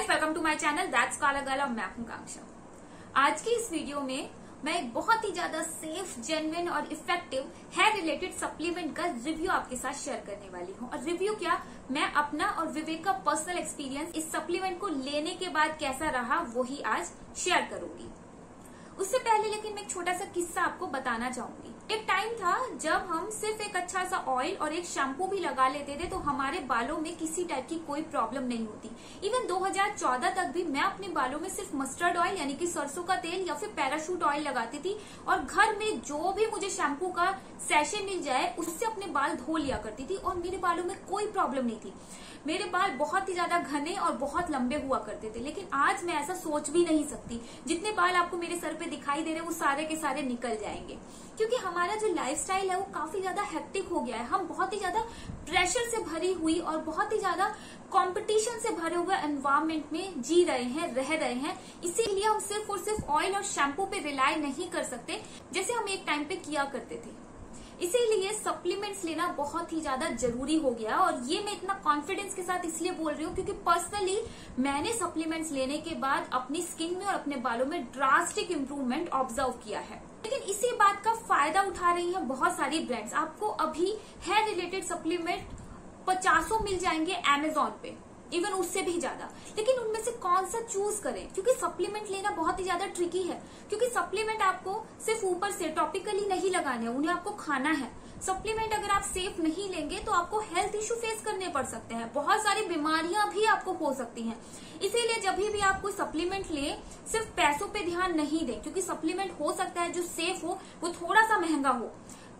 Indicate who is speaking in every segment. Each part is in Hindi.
Speaker 1: Guys welcome to my channel that's काला गाला मैं हूँ कांक्षा। आज की इस वीडियो में मैं एक बहुत ही ज़्यादा सेफ़ जेन्युइन और इफ़ेक्टिव हेयर रिलेटेड सप्लीमेंट का रिव्यू आपके साथ शेयर करने वाली हूँ। और रिव्यू क्या? मैं अपना और विवेक का पर्सनल एक्सपीरियंस इस सप्लीमेंट को लेने के बाद कैसा रहा वो ही आज शेयर करूँगी। उससे पहले लेकिन मैं एक छोटा सा किस्सा आपको बताना चाहूँगी। एक टाइम था जब हम सिर्फ़ एक अच्छा सा ऑयल और एक शैम्पू भी लगा लेते थे तो हमारे बालों में किसी टाइप की कोई प्रॉब्लम नहीं होती। इवन 2014 तक भी मैं अपने बालों में सिर्फ़ मस्टर्ड ऑयल यानी कि सरसों का तेल या फिर पैराशूट ऑयल लगाती थी, और घर में जो भी मुझे शैम्पू का सैशे मिल जाए, उससे अपने बाल धो लिया करती थी और मेरे बालों में कोई प्रॉब्लम नहीं थी। मेरे बाल बहुत ही ज़्यादा घने और बहुत लंबे हुआ करते थे, लेकिन आज मैं ऐसा सोच भी नहीं सकती। जितने बाल आपको मेरे सर पे दिखाई दे रहे वो सारे के सारे निकल जाएँगे। क्योंकि हमारा जो लाइफस्टाइल है वो काफ़ी ज़्यादा हेक्टिक हो गया है। हम बहुत ही ज़्यादा प्रेशर से भरी हुई और बहुत ही ज़्यादा कंपटीशन से भरे हुए एनवायरमेंट में जी रहे हैं, रह रहे हैं। इसीलिए हम सिर्फ़ और सिर्फ़ ऑयल और शैम्पू पे रिलाई नहीं कर सकते, जैसे हम एक टाइम पे किया करते थे। इसीलिए सप्लीमेंट्स लेना बहुत ही ज़्यादा ज़रूरी हो गया और ये मैं इतना कॉन्फिडेंस के साथ इसलिए बोल रही हूँ क्योंकि पर्सनली मैंने सप्लीमेंट्स लेने के बाद अपनी स्किन में और अपने बालों में ड्रास्टिक इम्प्रूवमेंट ऑब्ज़र्व किया है। लेकिन इसी बात का फ़ायदा उठा रही है बहुत सारी ब्रांड्स आपको अभी हेयर रिलेटेड सप्लीमेंट पचासों मिल जाएँगे एमेजोन पे। इवन उससे भी ज़्यादा। लेकिन उनमें से कौन सा चूज़ करें? क्योंकि सप्लीमेंट लेना बहुत ही ज़्यादा ट्रिकी है। क्योंकि सप्लीमेंट आपको सिर्फ़ ऊपर से टॉपिकली नहीं लगाने हैं, उन्हें आपको खाना है। सप्लीमेंट अगर आप सेफ़ नहीं लेंगे तो आपको हेल्थ इश्यू फेस करने पड़ सकते हैं। बहुत सारी बीमारियाँ भी आपको हो सकती हैं। इसीलिए जब भी आप कोई सप्लीमेंट ले, सिर्फ़ पैसों पे ध्यान नहीं दें। क्योंकि सप्लीमेंट हो सकता है जो सेफ़ हो, वो थोड़ा सा महँगा हो।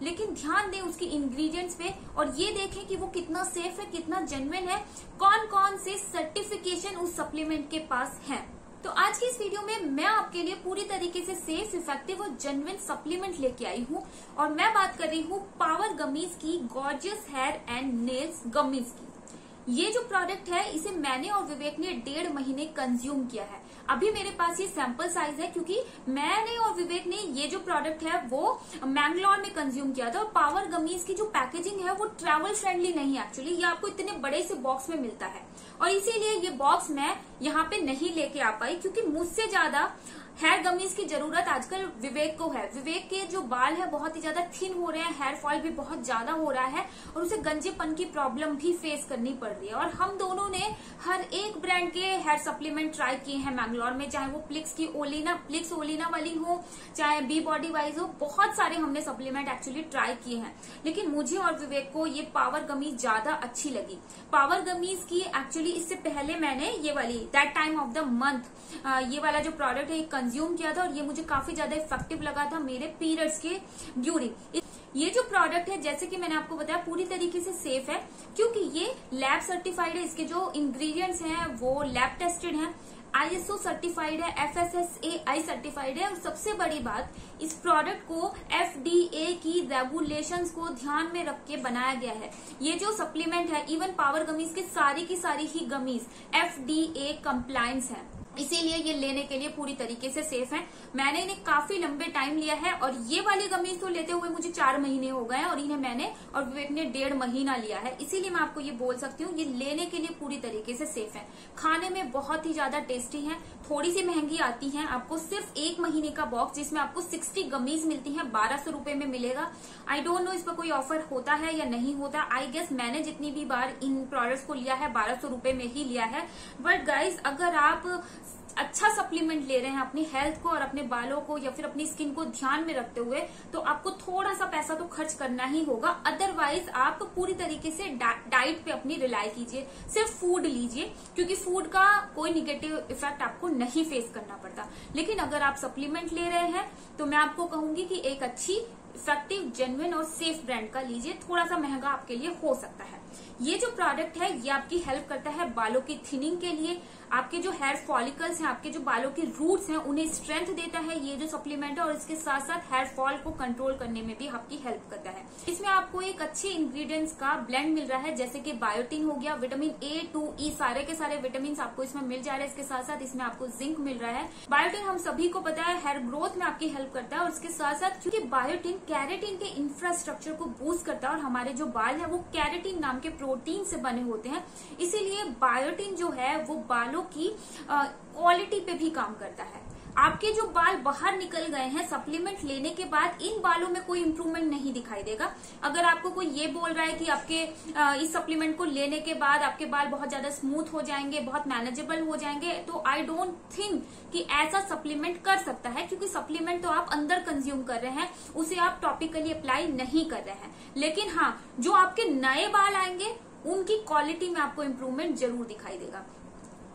Speaker 1: लेकिन ध्यान दें उसके इंग्रेडिएंट्स पे और ये देखें कि वो कितना सेफ़ है, कितना जेन्युइन है कौन कौन से सर्टिफिकेशन उस सप्लीमेंट के पास है। तो आज की इस वीडियो में मैं आपके लिए पूरी तरीके से सेफ़ इफ़ेक्टिव और जेन्युइन सप्लीमेंट लेके आई हूँ और मैं बात कर रही हूँ पावर गमीज की gorgeous hair and nails gummies की। ये जो प्रोडक्ट है, इसे मैंने और विवेक ने डेढ़ महीने कंज्यूम किया है। अभी मेरे पास ये सैंपल साइज़ है क्योंकि मैंने और विवेक ने ये जो प्रोडक्ट है, वो मैंगलोर में कंज्यूम किया था और पावर गमीज की जो पैकेजिंग है, वो ट्रेवल फ्रेंडली नहीं एक्चुअली ये आपको इतने बड़े से बॉक्स में मिलता है। और इसीलिए ये बॉक्स मैं यहाँ पे नहीं लेके आ पाई क्योंकि मुझसे ज़्यादा हेयर गमीज की ज़रूरत आजकल विवेक को है। विवेक के जो बाल है, बहुत ही ज़्यादा थिन हो रहे हैं हेयर फॉल भी बहुत ज़्यादा हो रहा है और उसे गंजेपन की प्रॉब्लम भी फेस करनी पड़ रही है। और हम दोनों ने हर एक ब्रांड के हेयर सप्लीमेंट ट्राई किए हैं मैंगलोर में, चाहे वो प्लिक्स की ओलिना प्लिक्स ओलिना वाली हो, चाहे बी बॉडी वाइज हो, बहुत सारे हमने सप्लीमेंट एक्चुअली ट्राई किए हैं। लेकिन मुझे और विवेक को ये पावर गमीज ज़्यादा अच्छी लगी। पावर गमीज की एक्चुअली इससे पहले मैंने ये वाली that time of the month ये वाला जो प्रोडक्ट है कंज्यूम किया था और ये मुझे काफ़ी ज़्यादा इफ़ेक्टिव लगा था मेरे पीरियड्स के ड्यूरिंग ये जो प्रोडक्ट है, जैसे कि मैंने आपको बताया, पूरी तरीके से सेफ़ है, क्योंकि ये लैब सर्टिफाइड है, इसके जो इंग्रेडिएंट्स हैं, वो लैब टेस्टेड हैं। आईएसओ सर्टिफाइड है F S S A I certified है, और सबसे बड़ी बात, इस प्रोडक्ट को एफ़ डी ए की रेगुलेशंस को ध्यान में रख के बनाया गया है। ये जो सप्लीमेंट है इवन पावर गमीज के सारी की सारी ही gummies F D A compliance है। इसीलिए ये लेने के लिए पूरी तरीके से सेफ़ है। मैंने इन्हें काफ़ी लंबे टाइम लिया है और ये वाली गमीज तो लेते हुए मुझे चार महीने हो गए और इन्हें मैंने और विवेक ने डेढ़ महीना लिया है। इसीलिए मैं आपको ये बोल सकती हूँ, ये लेने के लिए पूरी तरीके से सेफ़ है। खाने में बहुत ही ज़्यादा टेस्टी है, थोड़ी सी महँगी आती है। आपको सिर्फ़ एक महीने का बॉक्स जिसमें आपको सिक्सटी गमीज मिलती है, बारह सौ में मिलेगा। आई डोंट नो इस पर कोई ऑफ़र होता है या नहीं होता। आई गेस मैंने जितनी भी बार इन प्रोडक्ट्स को लिया है, बारह सौ में ही लिया है। बट गाइज़ अगर आप अच्छा सप्लीमेंट ले रहे हैं अपनी हेल्थ को और अपने बालों को या फिर अपनी स्किन को ध्यान में रखते हुए तो आपको थोड़ा सा पैसा तो खर्च करना ही होगा। अदरवाइज़ आप पूरी तरीके से डा, डाइट पे अपनी रिलाई कीजिए। सिर्फ़ फ़ूड लीजिए क्योंकि फ़ूड का कोई निगेटिव इफ़ेक्ट आपको नहीं फेस करना पड़ता। लेकिन अगर आप सप्लीमेंट ले रहे हैं तो मैं आपको कहूँगी कि एक अच्छी इफ़ेक्टिव जेन्युन और सेफ़ ब्रांड का लीजिए। थोड़ा सा महँगा आपके लिए हो सकता है। ये जो प्रोडक्ट है ये आपकी हेल्प करता है बालों की थिनिंग के लिए आपके जो हेयर फॉलिकल्स हैं, आपके जो बालों के रूट्स हैं, उन्हें स्ट्रेंथ देता है, ये जो सप्लीमेंट है, और इसके साथ साथ हेयर फॉल को कंट्रोल करने में भी आपकी हेल्प करता है। इसमें आपको एक अच्छे इंग्रेडिएंट्स का ब्लेंड मिल रहा है, जैसे कि बायोटिन हो गया विटामिन ए टू ई सारे के सारे विटामिन आपको इसमें मिल जा रहे हैं। इसके साथ साथ इसमें आपको जिंक मिल रहा है। बायोटिन हम सभी को पता है हेयर ग्रोथ में आपकी हेल्प करता है, और इसके साथ साथ क्योंकि बायोटिन कैरेटिन के इंफ्रास्ट्रक्चर को बूस्ट करता है, और हमारे जो बाल है, वो कैरेटिन नाम के प्रोटीन से बने होते हैं। इसीलिए बायोटिन जो है, वो बालों की क्वालिटी पे भी काम करता है। आपके जो बाल बाहर निकल गए हैं सप्लीमेंट लेने के बाद इन बालों में कोई इंप्रूवमेंट नहीं दिखाई देगा। अगर आपको कोई ये बोल रहा है कि आपके इस सप्लीमेंट को लेने के बाद आपके बाल बहुत ज़्यादा स्मूथ हो जाएँगे, बहुत मैनेजेबल हो जाएँगे तो आई डोंट थिंक कि ऐसा सप्लीमेंट कर सकता है, क्योंकि सप्लीमेंट तो आप अंदर कंज्यूम कर रहे हैं, उसे आप टॉपिकली अप्लाई नहीं कर रहे हैं। लेकिन हाँ जो आपके नए बाल आएँगे, उनकी क्वालिटी में आपको इम्प्रूवमेंट ज़रूर दिखाई देगा।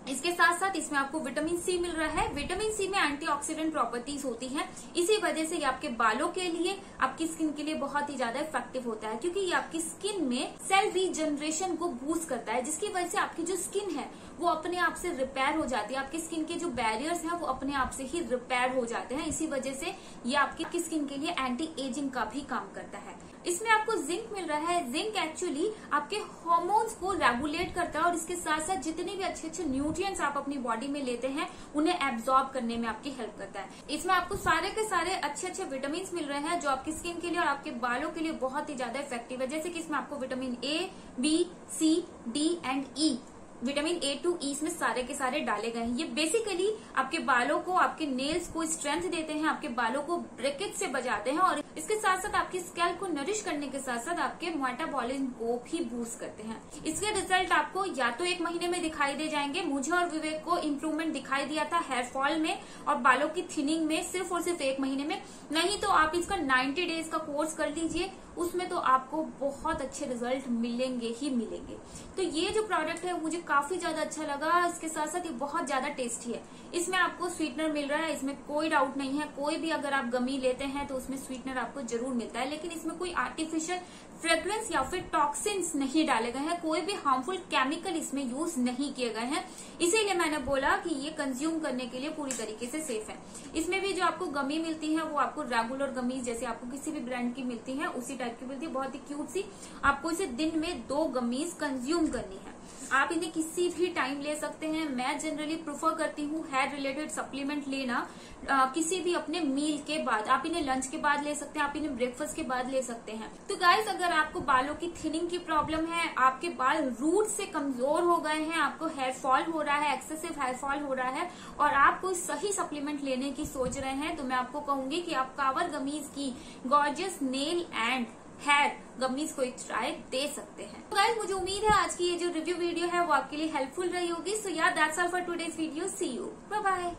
Speaker 1: इसके साथ साथ इसमें आपको विटामिन सी मिल रहा है। विटामिन सी में एंटीऑक्सीडेंट प्रॉपर्टीज़ होती हैं। इसी वजह से ये आपके बालों के लिए, आपकी स्किन के लिए बहुत ही ज़्यादा इफ़ेक्टिव होता है, क्योंकि ये आपकी स्किन में सेल रीजनरेशन को बूस्ट करता है, जिसकी वजह से आपकी जो स्किन है, वो अपने आप से रिपेयर हो जाती है। आपकी स्किन के जो बैरियर्स हैं, वो अपने आप से ही रिपेयर हो जाते हैं। इसी वजह से ये आपकी स्किन के लिए एंटी एजिंग का भी काम करता है। इसमें आपको जिंक मिल रहा है। जिंक एक्चुअली आपके हॉर्मोन्स को रेगुलेट करता है और इसके साथ साथ जितने भी अच्छे अच्छे न्यूट्रिएंट्स आप अपनी बॉडी में लेते हैं, उन्हें एब्जॉर्ब करने में आपकी हेल्प करता है। इसमें आपको सारे के सारे अच्छे अच्छे विटामिन मिल रहे हैं, जो आपकी स्किन के लिए और आपके बालों के लिए बहुत ही ज़्यादा इफ़ेक्टिव है। जैसे कि इसमें आपको vitamin A B C D and E vitamin A to E इसमें सारे के सारे डाले गए हैं। ये बेसिकली आपके बालों को, आपके नेल्स को स्ट्रेंथ देते हैं, आपके बालों को ब्रेकेज से बजाते हैं और इसके साथ साथ आपकी स्कैल्प को नरिश करने के साथ साथ आपके मेटाबॉलिज्म को भी बूस्ट करते हैं। इसके रिज़ल्ट आपको या तो एक महीने में दिखाई दे जाएँगे। मुझे और विवेक को इम्प्रूवमेंट दिखाई दिया था हेयर फॉल में और बालों की थिनिंग में सिर्फ़ और सिर्फ़ एक महीने में। नहीं तो आप इसका नाइन्टी डेज़ का कोर्स कर लीजिए, उसमें तो आपको बहुत अच्छे रिज़ल्ट मिलेंगे ही मिलेंगे। तो ये जो प्रोडक्ट है मुझे काफ़ी ज़्यादा अच्छा लगा, इसके साथ साथ ये बहुत ज़्यादा टेस्टी है। इसमें आपको स्वीटनर मिल रहा है, इसमें कोई डाउट नहीं है, कोई भी अगर आप गमी लेते हैं तो उसमें स्वीटनर आपको ज़रूर मिलता है, लेकिन इसमें कोई आर्टिफिशियल फ्रेग्रेंस या फिर टॉक्सिन्स नहीं डाले गए हैं, कोई भी हार्मफुल केमिकल इसमें यूज़ नहीं किए गए हैं। इसीलिए मैंने बोला कि ये कंज्यूम करने के लिए पूरी तरीके से सेफ़ है। इसमें भी जो आपको गमी मिलती है, वो आपको रेगुलर गमी जैसे आपको किसी भी ब्रांड की मिलती है, उसी टाइप की मिलती है, बहुत ही क्यूट सी। आपको इसे दिन में दो गमीज कंज्यूम करनी है। आप इन्हें किसी भी टाइम ले सकते हैं। मैं जनरली प्रेफर करती हूँ हेयर रिलेटेड सप्लीमेंट लेना आ, किसी भी अपने मील के बाद। आप इन्हें लंच के बाद ले सकते हैं आप इन्हें ब्रेकफास्ट के बाद ले सकते हैं। तो गाइज़ अगर आपको बालों की थिनिंग की प्रॉब्लम है आपके बाल रूट से कमज़ोर हो गए हैं आपको हेयर फॉल हो रहा है एक्सेसिव हेयर फॉल हो रहा है और आप कोई सही सप्लीमेंट लेने की सोच रहे हैं तो मैं आपको कहूँगी कि आप कावर गमीज की gorgeous nail and hair gummies को एक ट्राई दे सकते हैं। तो गाइस मुझे उम्मीद है आज की ये जो रिव्यू वीडियो है, वो आपके लिए हेल्पफुल रही होगी। सो यार that's all for today's video see you bye bye